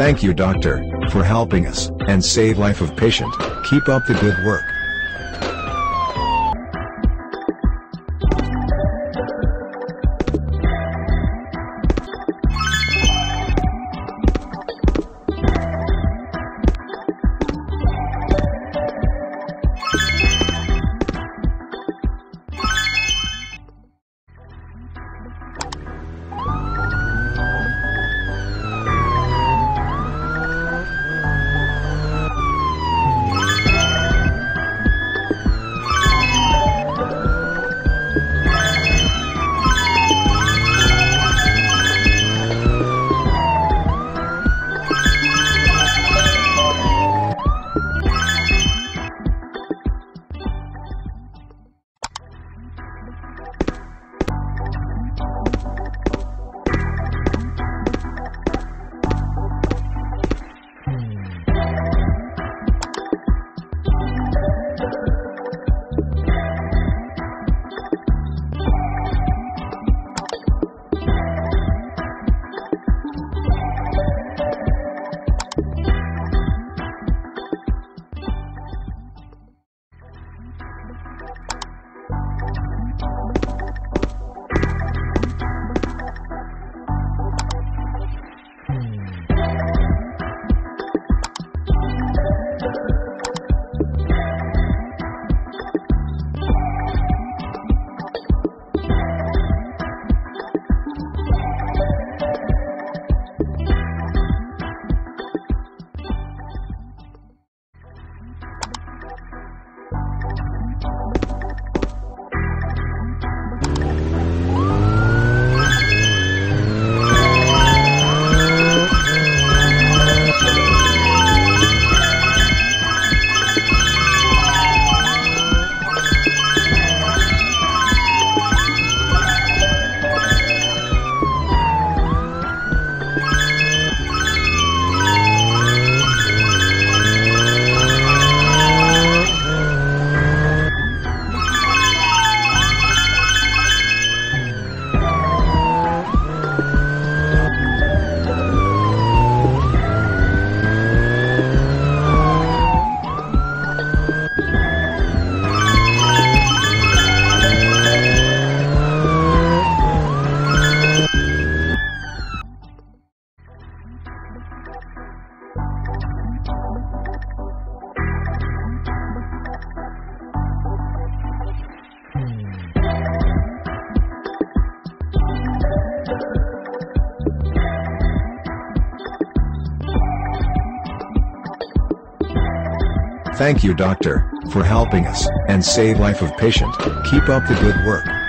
Thank you doctor, for helping us, and save life of patient. Keep up the good work. Thank you doctor, for helping us, and save life of patient. Keep up the good work.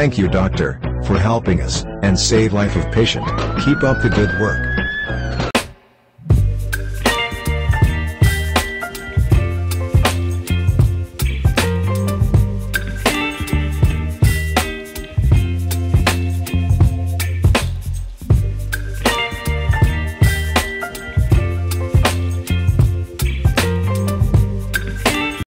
Thank you doctor, for helping us, and save life of patient. Keep up the good work.